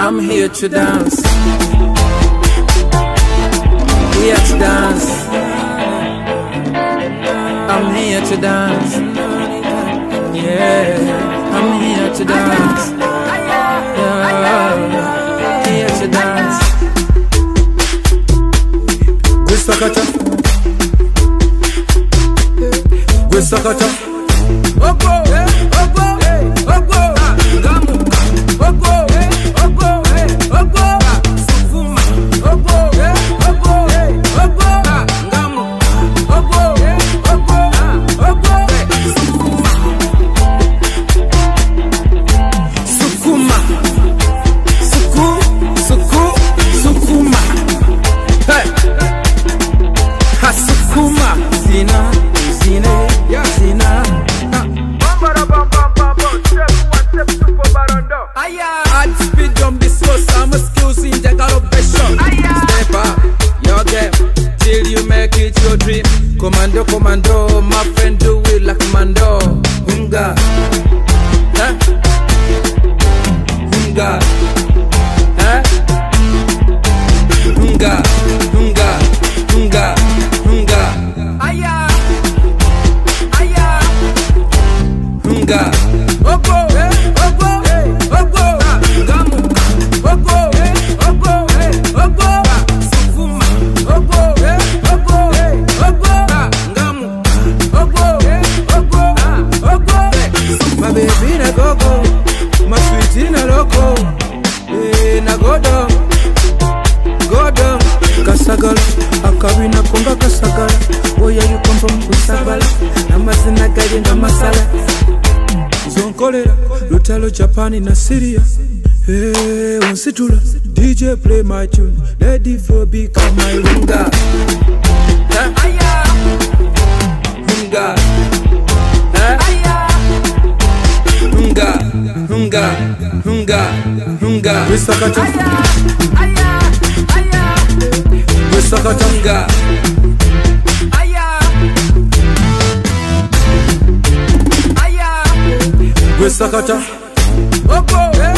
I'm here to dance. Here to dance. I'm here to dance. Yeah, I'm here to dance. Gwisakata Gwisakata Ogo, ogo, sukuma, zina, zine, zina, ha. Hard speed jump the slow some skills in the galopation Step up your game Till you make it your dream. Commando, commando My friend do it like Mando Hunga Huh? Hunga Huh? Hunga Hunga Hunga Ogo Ogo Ogo. Gamu Ogo Ogo Ogo. Sukuma Ogo Ogo Ogo. Gamu Ogo Ogo Ogo. My baby na gogo My sweetie na loco. Eh na godo Godo. Kasagala akabina konga kasagala. Oya you come from kusabala amazina gali nga masala zonkolera lutalo japani na siria hey, onsitula dj play my tune. Lady flo become my Hunga Aya. Hunga Hunga Hunga Hunga Hunga Gwisakata Aya wesakata Oh hey.